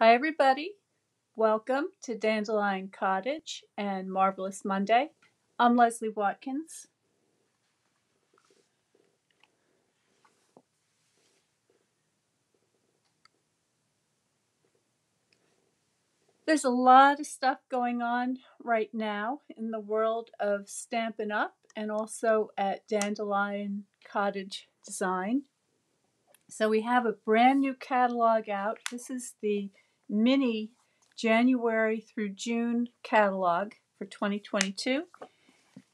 Hi, everybody. Welcome to Dandelion Cottage and Marvelous Monday. I'm Leslie Watkins. There's a lot of stuff going on right now in the world of Stampin' Up! and also at Dandelion Cottage Design. So we have a brand new catalog out. This is the mini January through June catalog for 2022.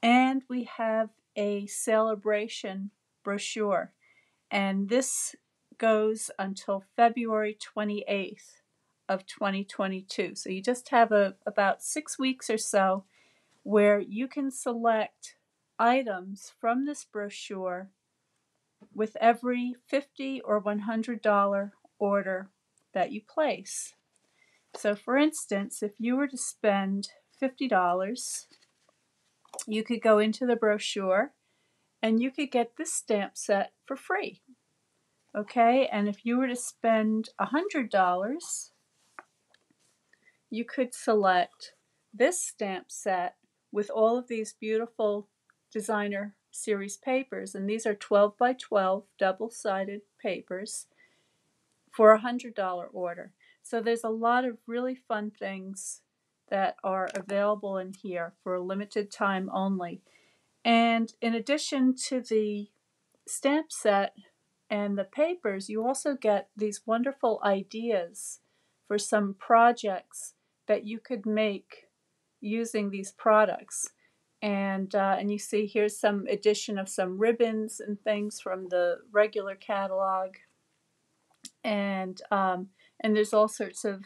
And we have a Sale-A-Bration brochure. And this goes until February 28th of 2022. So you just have a, about six weeks or so where you can select items from this brochure with every 50 or $100 order that you place. So, for instance, if you were to spend $50, you could go into the brochure and you could get this stamp set for free. Okay, and if you were to spend $100, you could select this stamp set with all of these beautiful designer series papers, and these are 12 by 12 double sided papers for a $100 order. So there's a lot of really fun things that are available in here for a limited time only. And in addition to the stamp set and the papers, you also get these wonderful ideas for some projects that you could make using these products and uh, and you see here's some addition of some ribbons and things from the regular catalog and um, and there's all sorts of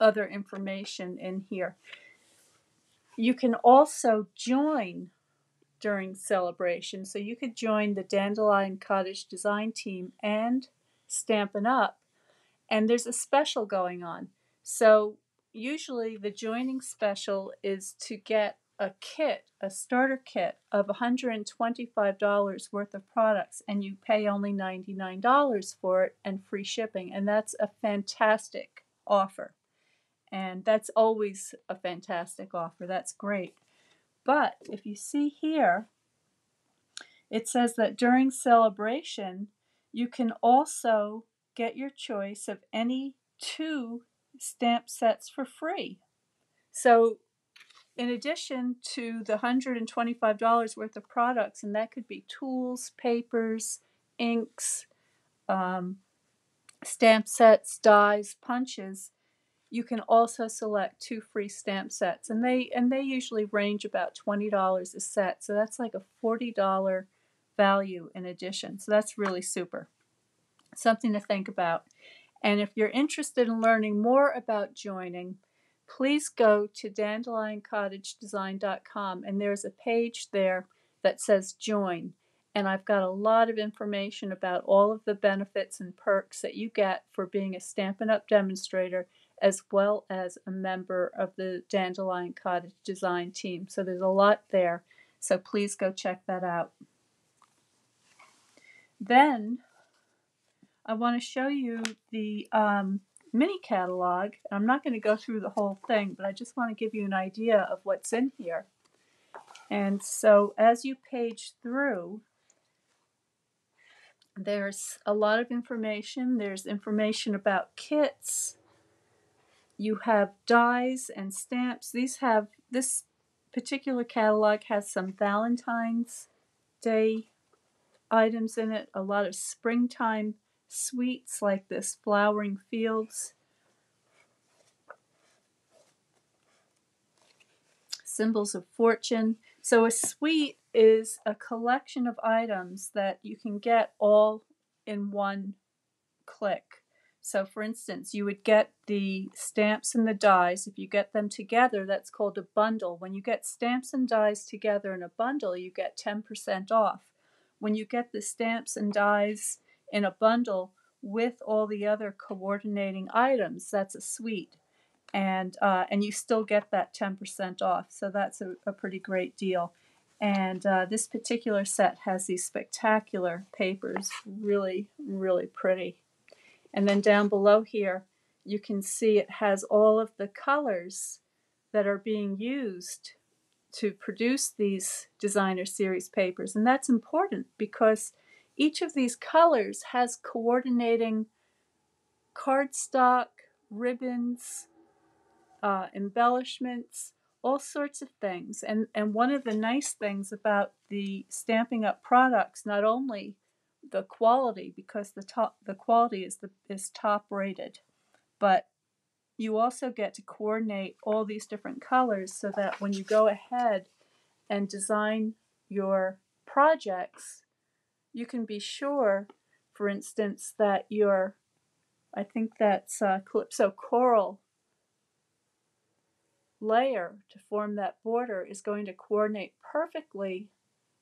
other information in here. You can also join during Sale-A-Bration. So you could join the dandelion cottage design team and stampin' up! And there's a special going on. So usually the joining special is to get a kit, a starter kit of $125 worth of products, and you pay only $99 for it and free shipping. And that's a fantastic offer. And that's always a fantastic offer. That's great. But if you see here, it says that during Sale-A-Bration, you can also get your choice of any two stamp sets for free. So in addition to the $125 worth of products, and that could be tools, papers, inks, um, stamp sets, dies, punches, you can also select two free stamp sets, and they and they usually range about twenty dollars a set. So that's like a forty dollar value in addition. So that's really super. Something to think about. And if you're interested in learning more about joining, please go to dandelioncottagedesign.com and there's a page there that says join. And I've got a lot of information about all of the benefits and perks that you get for being a Stampin' Up! demonstrator as well as a member of the Dandelion Cottage Design team. So there's a lot there. So please go check that out. Then I want to show you the um, mini catalog. I'm not going to go through the whole thing, but I just want to give you an idea of what's in here. And so as you page through, there's a lot of information. There's information about kits. You have dies and stamps. These have, this particular catalog has some Valentine's Day items in it, a lot of springtime sweets like this flowering fields. Symbols of fortune. So a suite is a collection of items that you can get all in one click. So for instance, you would get the stamps and the dies. If you get them together, that's called a bundle. When you get stamps and dies together in a bundle, you get 10% off. When you get the stamps and dies in a bundle with all the other coordinating items. That's a suite. And, uh, and you still get that 10% off. So that's a, a pretty great deal. And uh, this particular set has these spectacular papers, really, really pretty. And then down below here, you can see it has all of the colors that are being used to produce these designer series papers. And that's important because each of these colors has coordinating cardstock, ribbons, uh, embellishments, all sorts of things. And, and one of the nice things about the Stampin' Up products, not only the quality, because the top the quality is the is top rated, but you also get to coordinate all these different colors so that when you go ahead and design your projects, you can be sure, for instance, that your, I think that's uh, Calypso Coral layer to form that border is going to coordinate perfectly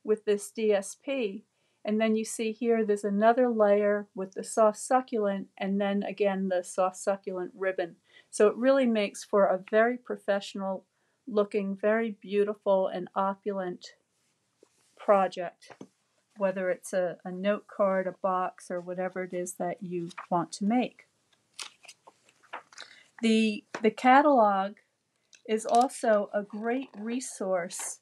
with this DSP and then you see here, there's another layer with the soft succulent and then again the soft succulent ribbon. So it really makes for a very professional looking, very beautiful and opulent project, whether it's a, a note card, a box, or whatever it is that you want to make. The, the catalog is also a great resource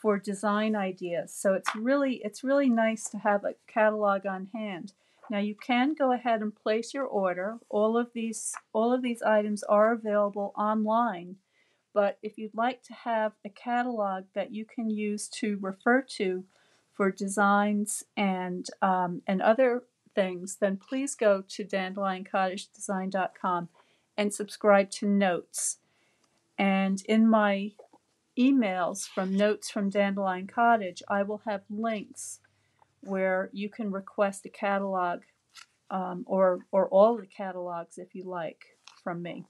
for design ideas. So it's really it's really nice to have a catalog on hand. Now you can go ahead and place your order. All of these all of these items are available online. But if you'd like to have a catalog that you can use to refer to for designs and um, and other things, then please go to dandelioncottagedesign.com and subscribe to Notes. And in my emails from Notes from Dandelion Cottage, I will have links where you can request a catalog um, or, or all the catalogs if you like from me.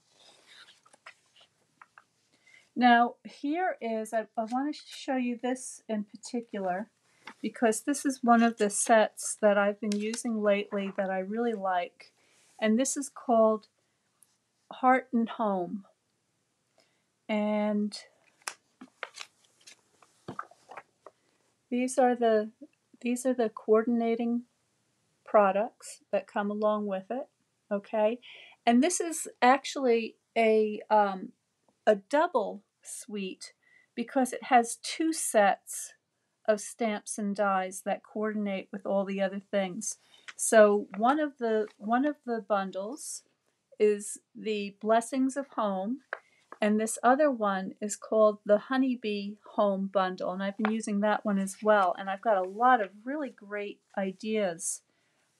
Now, here is, I, I want to show you this in particular because this is one of the sets that I've been using lately that I really like. And this is called Heart and Home. And These are the these are the coordinating products that come along with it. Okay, and this is actually a um, a double suite because it has two sets of stamps and dies that coordinate with all the other things. So one of the one of the bundles is the Blessings of Home, and this other one is called the Honeybee Home Bundle, and I've been using that one as well. And I've got a lot of really great ideas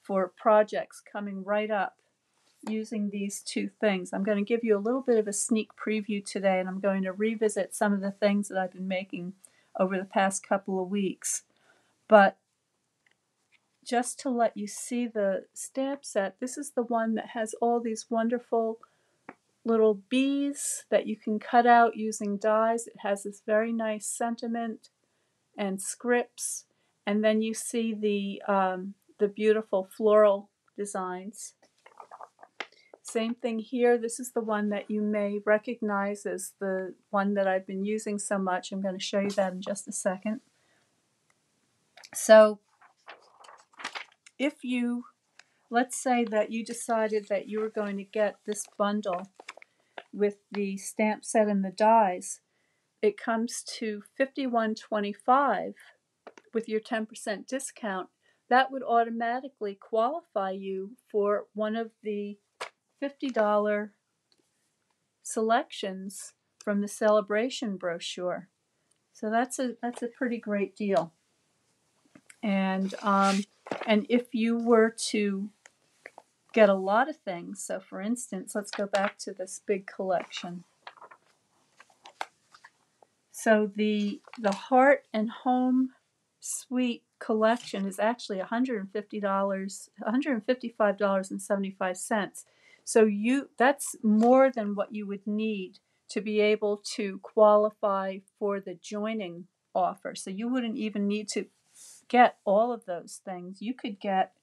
for projects coming right up using these two things. I'm going to give you a little bit of a sneak preview today, and I'm going to revisit some of the things that I've been making over the past couple of weeks. But just to let you see the stamp set, this is the one that has all these wonderful little bees that you can cut out using dies. It has this very nice sentiment and scripts. And then you see the, um, the beautiful floral designs. Same thing here. This is the one that you may recognize as the one that I've been using so much. I'm going to show you that in just a second. So if you, let's say that you decided that you were going to get this bundle with the stamp set and the dies, it comes to 51.25 with your 10% discount. That would automatically qualify you for one of the $50 selections from the Sale-A-Bration brochure. So that's a that's a pretty great deal. And um, and if you were to get a lot of things. So for instance, let's go back to this big collection. So the the Heart and Home Suite collection is actually $150, $155.75. So you that's more than what you would need to be able to qualify for the joining offer. So you wouldn't even need to get all of those things. You could get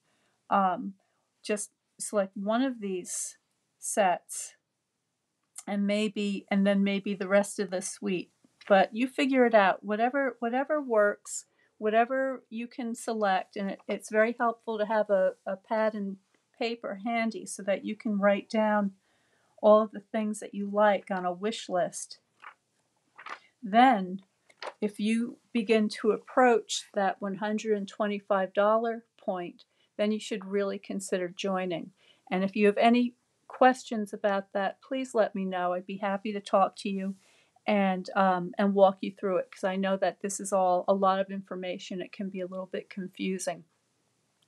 um, just select one of these sets and maybe and then maybe the rest of the suite but you figure it out whatever whatever works whatever you can select and it, it's very helpful to have a, a pad and paper handy so that you can write down all of the things that you like on a wish list. Then, if you begin to approach that $125 point, then you should really consider joining. And if you have any questions about that, please let me know. I'd be happy to talk to you and um, and walk you through it because I know that this is all a lot of information. It can be a little bit confusing.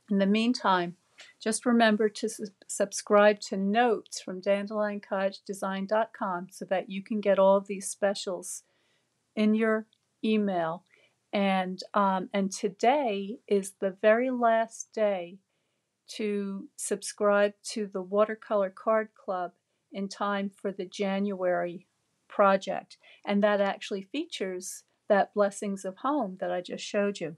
In the meantime, just remember to su- subscribe to notes from dandelioncottagedesign.com so that you can get all of these specials in your email. And um, and today is the very last day to subscribe to the Watercolor Card Club in time for the January project. And that actually features that Blessings of Home that I just showed you.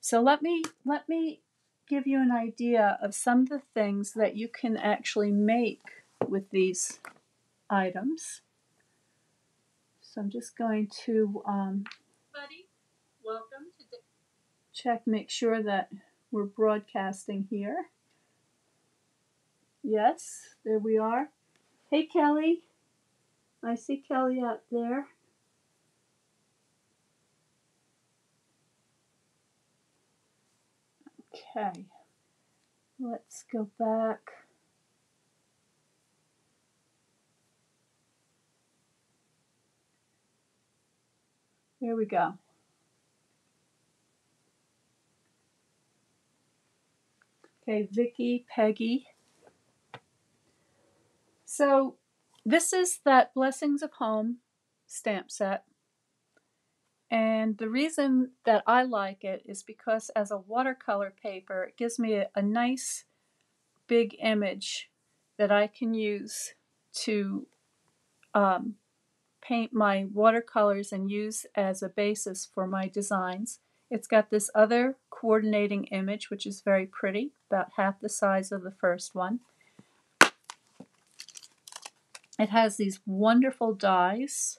So let me let me give you an idea of some of the things that you can actually make with these items. So I'm just going to um, buddy, welcome to check, make sure that we're broadcasting here. Yes, there we are. Hey, Kelly. I see Kelly out there. Okay, let's go back. There we go. Okay, Vicky, Peggy. So this is that Blessings of Home stamp set. And the reason that I like it is because as a watercolor paper, it gives me a, a nice big image that I can use to um, paint my watercolors and use as a basis for my designs. It's got this other coordinating image, which is very pretty, about half the size of the first one. It has these wonderful dies,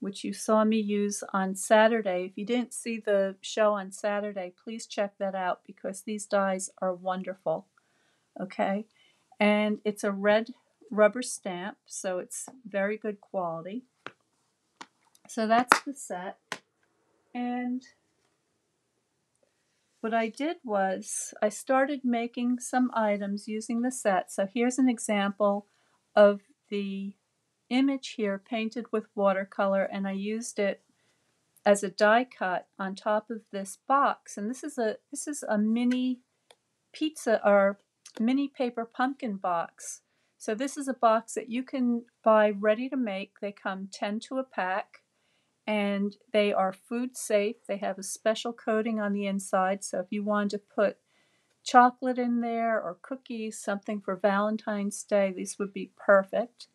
which you saw me use on Saturday. If you didn't see the show on Saturday, please check that out because these dies are wonderful. Okay, and it's a red rubber stamp, so it's very good quality. So that's the set. And what I did was I started making some items using the set. So here's an example of the image here painted with watercolor and I used it as a die cut on top of this box. And this is a this is a mini pizza or mini paper pumpkin box. So this is a box that you can buy ready to make. They come 10 to a pack and they are food safe. They have a special coating on the inside so if you wanted to put chocolate in there or cookies something for Valentine's Day these would be perfect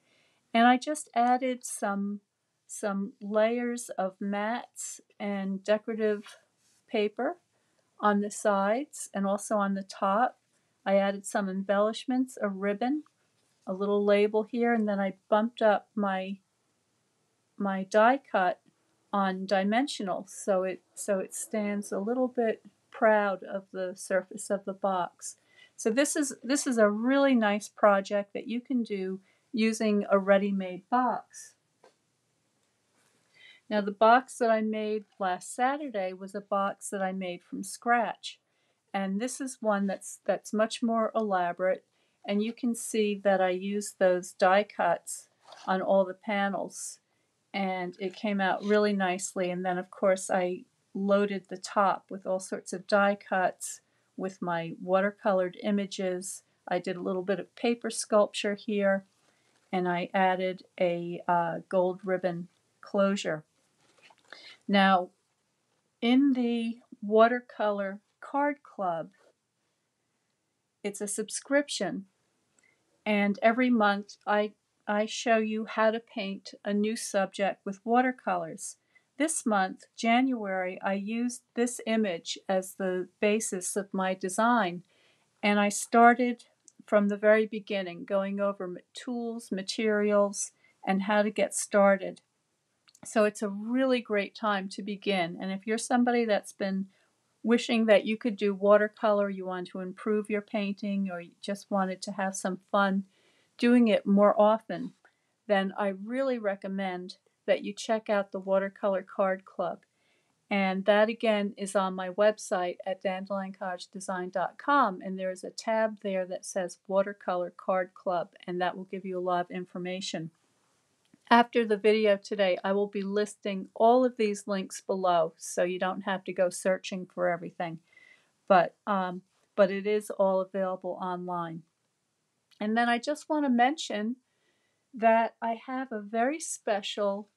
and I just added some some layers of mats and decorative paper on the sides and also on the top. I added some embellishments, a ribbon, a little label here, and then I bumped up my my die cut on dimensional so it so it stands a little bit proud of the surface of the box. So this is this is a really nice project that you can do using a ready-made box. Now the box that I made last Saturday was a box that I made from scratch and this is one that's that's much more elaborate and you can see that I used those die cuts on all the panels and it came out really nicely and then of course I loaded the top with all sorts of die cuts with my watercolored images. I did a little bit of paper sculpture here and I added a uh, gold ribbon closure. Now, in the watercolor card club, it's a subscription, and every month I I show you how to paint a new subject with watercolors. This month, January, I used this image as the basis of my design, and I started from the very beginning, going over tools, materials, and how to get started. So it's a really great time to begin. And if you're somebody that's been wishing that you could do watercolor, you want to improve your painting, or you just wanted to have some fun doing it more often, then I really recommend that you check out the Watercolor Card Club. And that again is on my website at dandelioncottagedesign.com. And there's a tab there that says Watercolor Card Club, and that will give you a lot of information. After the video today, I will be listing all of these links below so you don't have to go searching for everything. But, um, but it is all available online. And then I just want to mention that I have a very special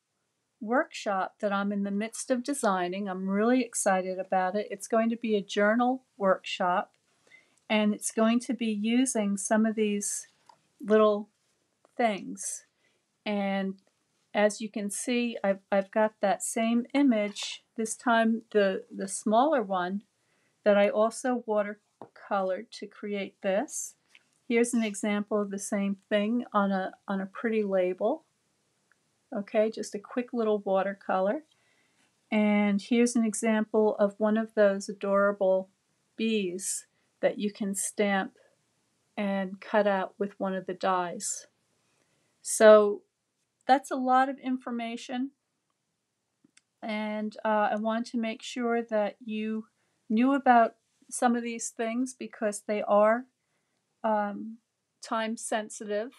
workshop that I'm in the midst of designing. I'm really excited about it. It's going to be a journal workshop and it's going to be using some of these little things. And as you can see, I've, I've got that same image, this time the, the smaller one that I also watercolored to create this. Here's an example of the same thing on a, on a pretty label. Okay, just a quick little watercolor. And here's an example of one of those adorable bees that you can stamp and cut out with one of the dies. So that's a lot of information and uh, I want to make sure that you knew about some of these things because they are um, time sensitive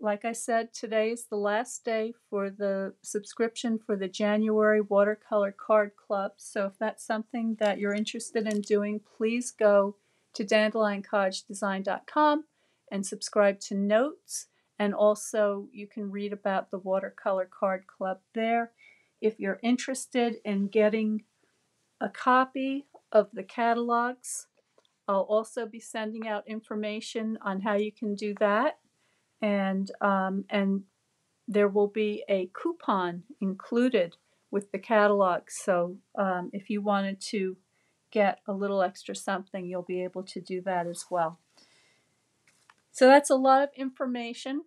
like I said, today is the last day for the subscription for the January Watercolor Card Club. So if that's something that you're interested in doing, please go to dandelioncottagedesign.com and subscribe to notes. And also, you can read about the Watercolor Card Club there. If you're interested in getting a copy of the catalogs, I'll also be sending out information on how you can do that and um, and there will be a coupon included with the catalog. So um, if you wanted to get a little extra something, you'll be able to do that as well. So that's a lot of information.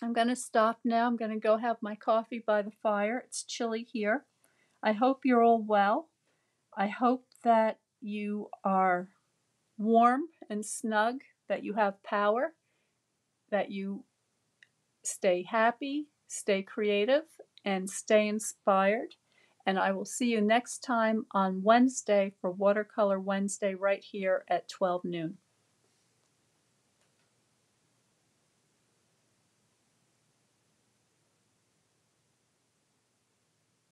I'm going to stop now. I'm going to go have my coffee by the fire. It's chilly here. I hope you're all well. I hope that you are warm and snug, that you have power, that you stay happy, stay creative, and stay inspired. And I will see you next time on Wednesday for Watercolor Wednesday right here at 12 noon.